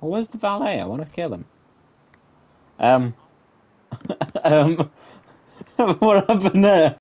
Well, where's the valet? I want to kill him. Um. um. what happened there?